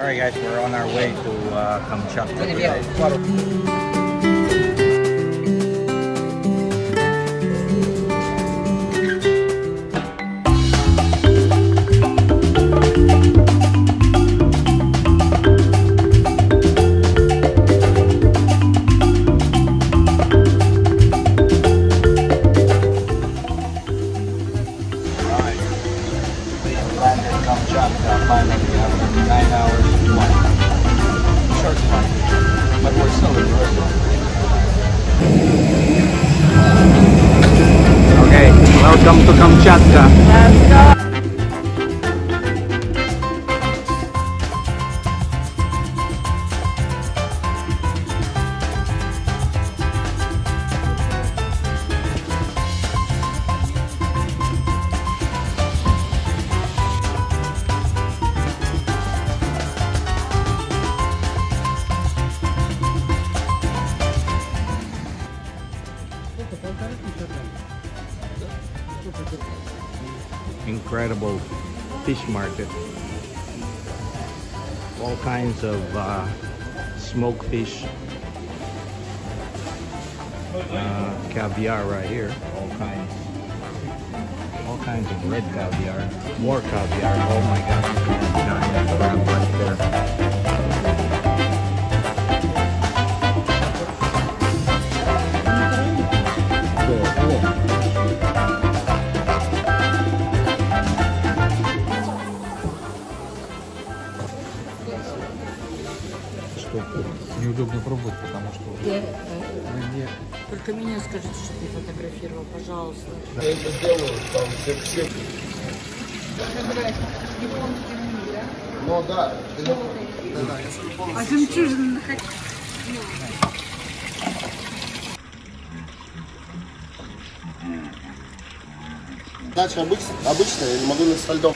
Alright guys, we're on our way to uh, Kamchatka today. Fish market. All kinds of uh, smoked fish. Uh, caviar right here. All kinds. All kinds of red caviar. More caviar. Oh my god. Только меня скажите, чтобы я фотографировал, пожалуйста. Я это сделаю, там все, все. Ну да, телефон. Да, да, я с телефоном. А жемчужина находить? Дача обычная, обычная, я не могу со льдом.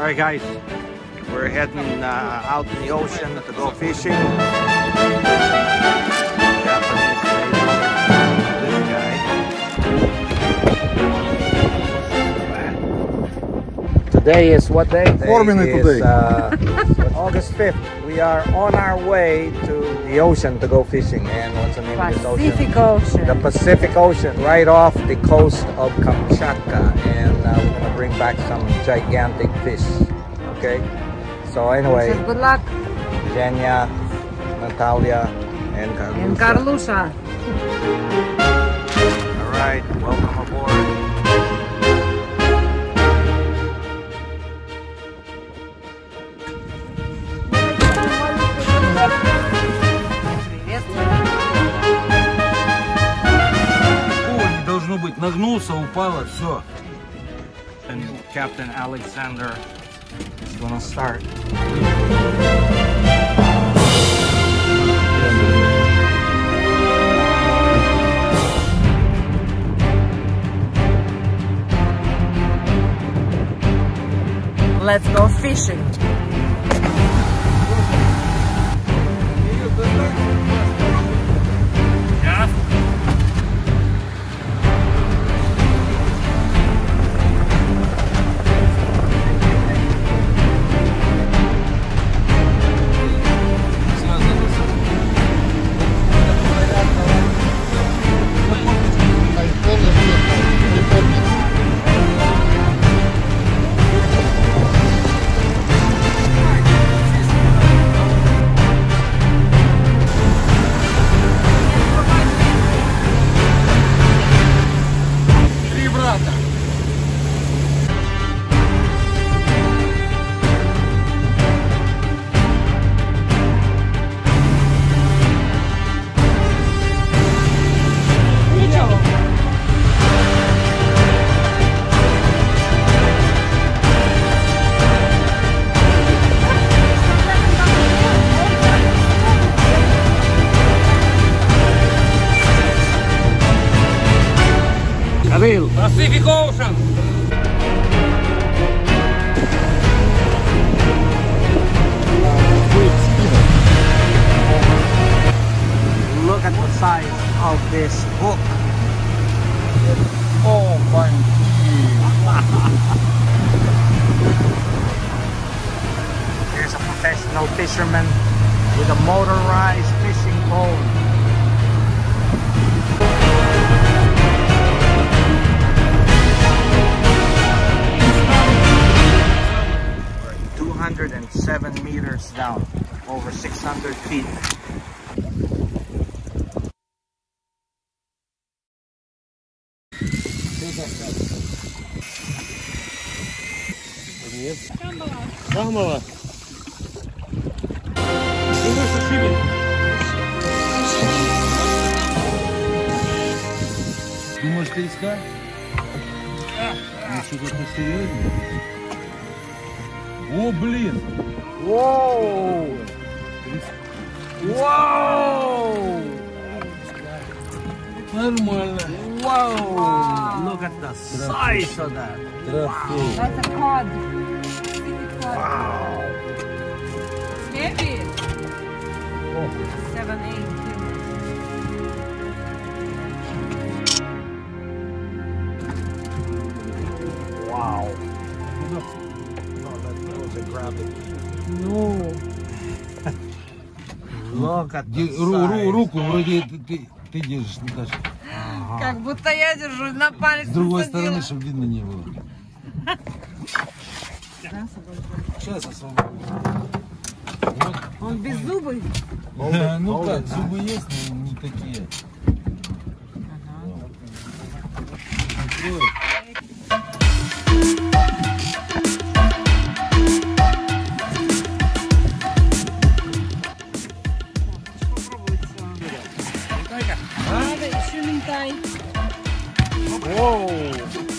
Right, guys, we're heading uh, out in the ocean to go fishing. Japanese this guy. Today is what day? Four minutes is, today. uh, August 5th. We are on our way to the ocean to go fishing. And what's the name of this ocean? Pacific Ocean. the Pacific Ocean right off the coast of Kamchatka and back some gigantic fish okay so anyway Good luck. Jenya Natalia and Carlusa. And Carlusa. all right welcome aboard не должно быть. Нагнулся, упало, все. And Captain Alexander is gonna start Let's go fishing. professional fisherman with a motorized fishing pole. 207 meters down, over 600 feet. Vamos lá. треска? Ну, что-то посерьезнее. О, блин! Whoa! Whoa! Нормально. Whoa! Look at the size of that. Трофей. That's a cod. Pacific cod. Wow! Maybe. Seven, eight Wow! No, that was a grab it. No. Look at ру- ру- руку вроде ты, ты, ты держишь, Наташа. Как будто я держу на палец. С другой стороны, чтобы видно не было. Сейчас освободим. Он беззубый. Да, ну так, зубы есть, но не такие. Открой. Whoa.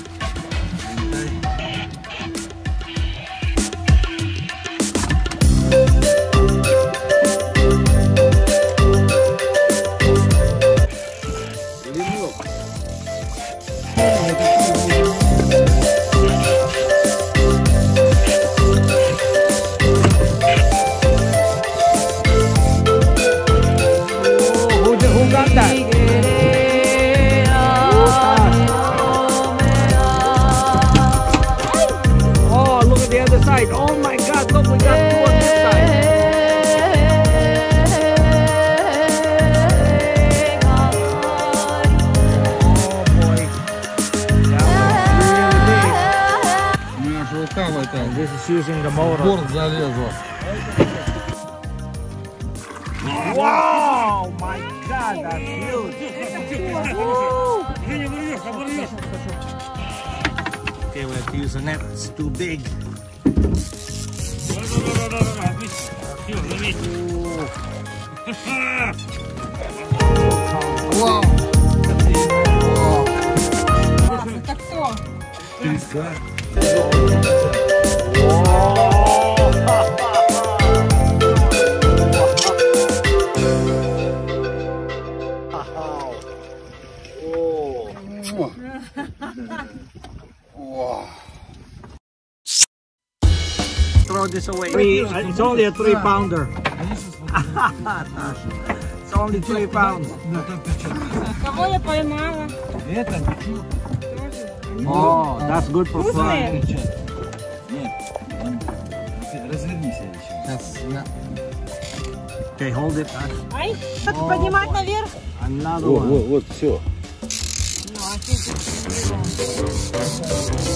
Маура. Борт залезла. Вау, май гад, Женя, оборвешь, оборвешь. Okay, we have to use a net. It's too big. Вау! Это кто? Ты как? Throw this away. Three, uh, it's only a three pounder. it's only three pounds. Кого я поймала? Это печу. Oh, that's good for Вкусные? frying. Сейчас я... Okay, hold it. Ай, как поднимать наверх? Another one. вот, все.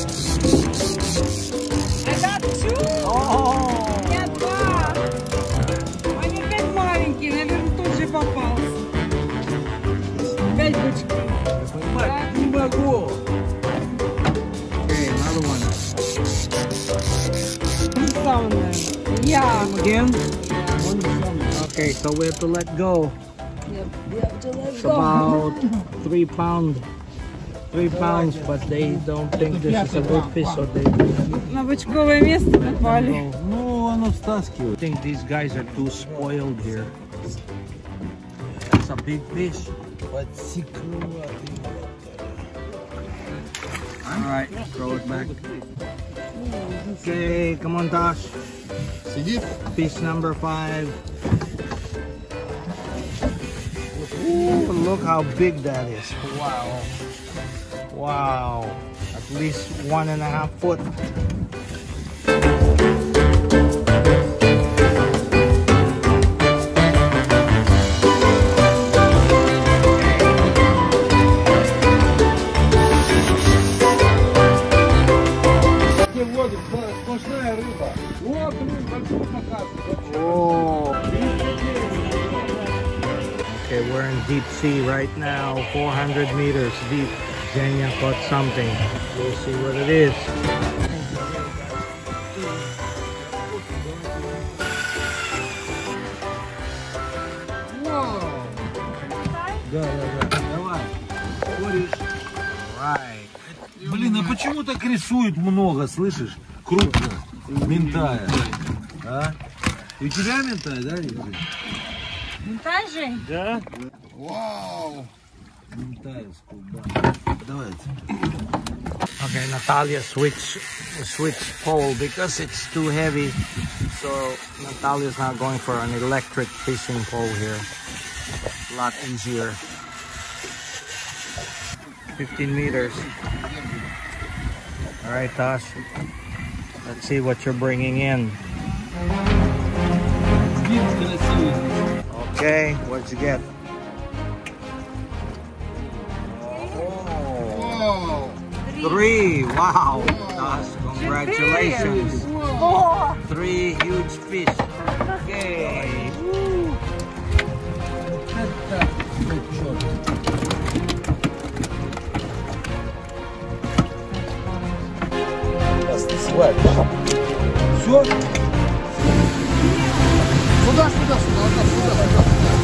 I Again? Okay, so we have to let go. It's about three pound, three pounds, but they don't think this is a good fish, so they На бычковое место попали. go. Ну, оно I втаскивает. think these guys are too spoiled here. It's a big fish. Подсекловатый. All right, throw it back. Okay, come on Tosh. Sige. Fish number 5. Ooh, look how big that is. Wow. Wow. At least one and a half foot. Deep sea right now, 400 meters deep. Zenya caught something. We'll see what it is. Блин, а почему так рисуют много, слышишь? Крупно. Ментая. А? У тебя ментай, да, лежит? Ментай, Жень? Да. Wow! Okay, Natalia switch switch pole because it's too heavy. So Natalia's now going for an electric fishing pole here. A lot easier. 15 meters. All right, Tosh. Let's see what you're bringing in. Okay, what'd you get? Three. Wow. Tosh, congratulations. О, Three huge fish. Okay. Все? Сюда, сюда, сюда, сюда, сюда, сюда.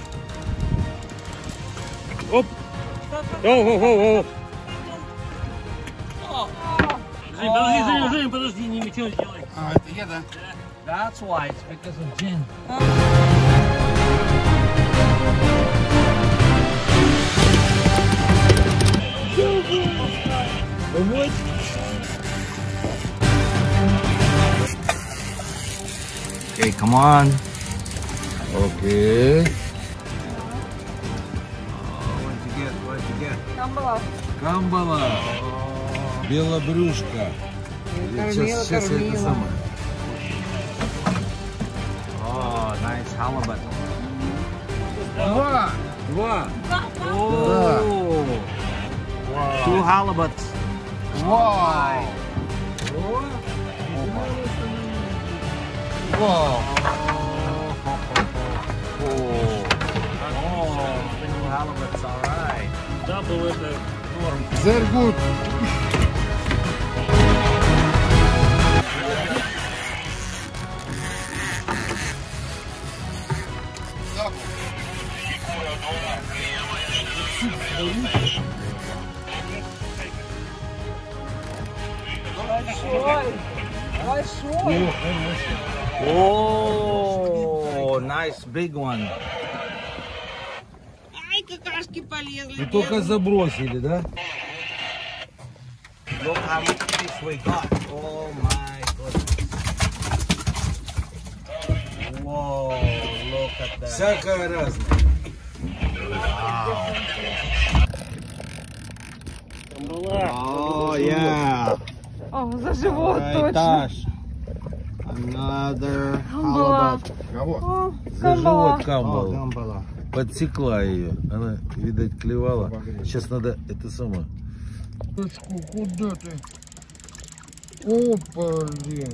О, о, о, о. Жень, подожди, Жень, Жень, подожди, не ничего не делай. А, это я, да? That's why, it's because of gin. Вот. Okay, come on. Okay. Камбала. Камбала. Белобрюшка. Сейчас, сейчас я это самое. Oh, nice halibut. Два! Два. Oh, two halibuts. Вау! Вау! Oh, two halibuts, all right. Да, был это норм. Very good! Большой. Oh, nice big one. И только забросили, да? Look how much fish we got. Oh my goodness. Whoa, look at that. Всякое разное. Oh yeah. О, за живот точно. Another Камбала. Кого? О, За камбала. живот Oh, gambala. Подсекла ее. Она, видать, клевала. Сейчас надо это самое. Дочку, куда ты? О, блин.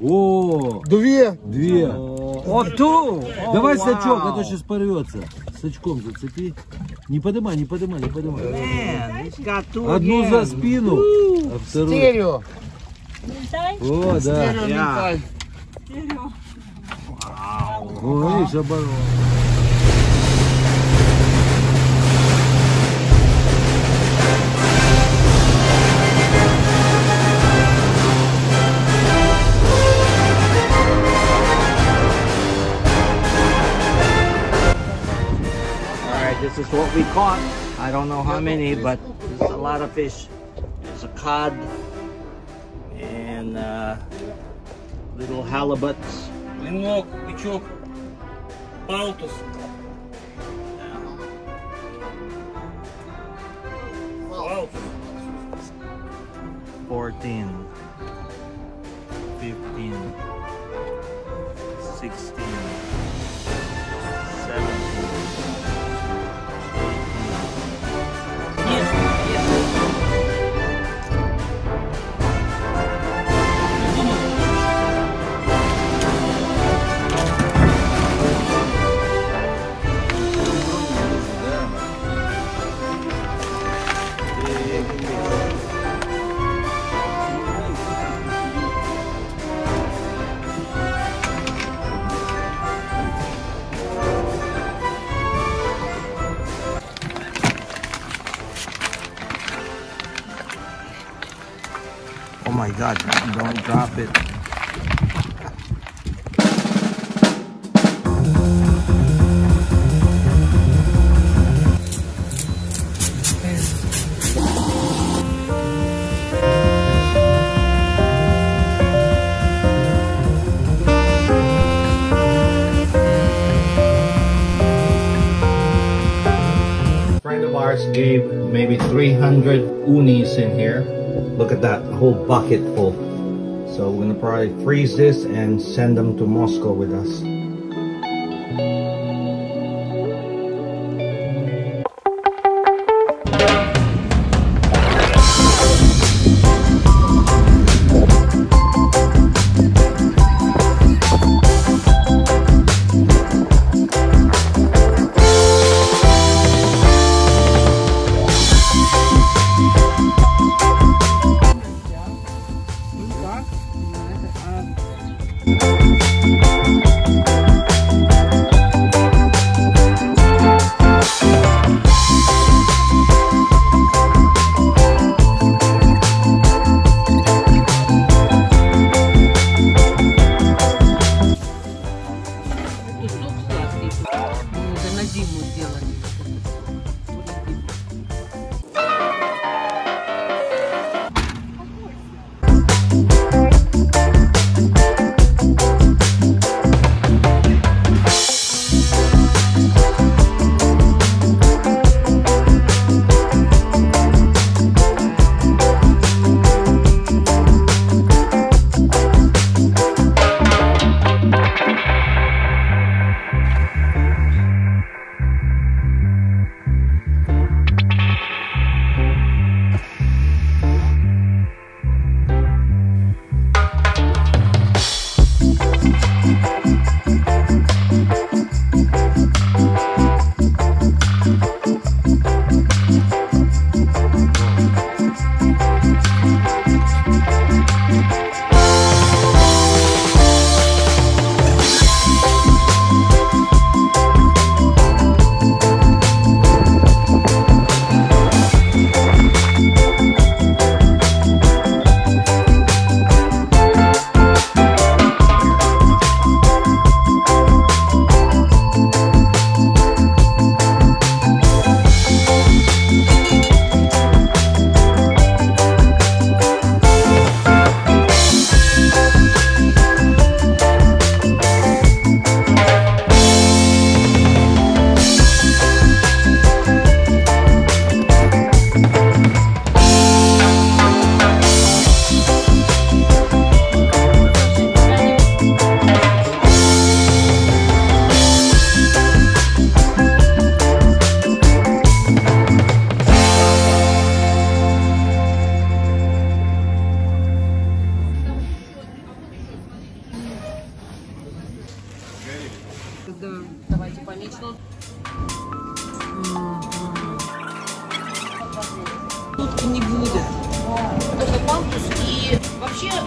О, Две! две. Oh, two. Oh, Давай сачок, а то сейчас порвется. Сачком зацепи. Не подымай, не подымай, не got two Одну за спину, а вторую. Стерео! О, да. Стерео Я. ментай. О, видишь, оборвал. All right, this is what we caught. I don't know how many, but there's a lot of fish. There's a cod and uh, little halibuts. Ленок, бичок, pautos. Pautos. 14 15 16 god, don't drop it. Whole bucket full. So we're gonna probably freeze this and send them to Moscow with us.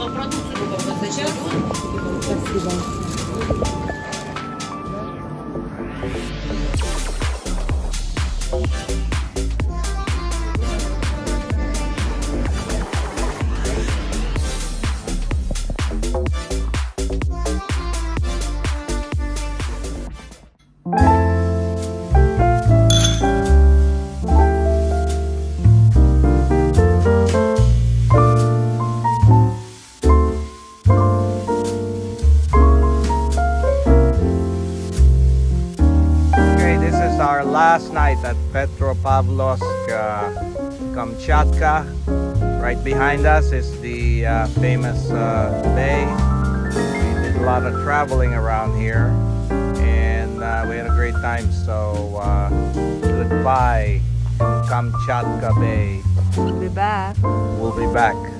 продукцию либо подзачать. Спасибо. Kamchatka. Right behind us is the uh, famous uh, bay. We did a lot of traveling around here and uh, we had a great time. So, uh, goodbye, Kamchatka Bay. We'll be back. We'll be back.